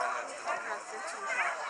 Yes,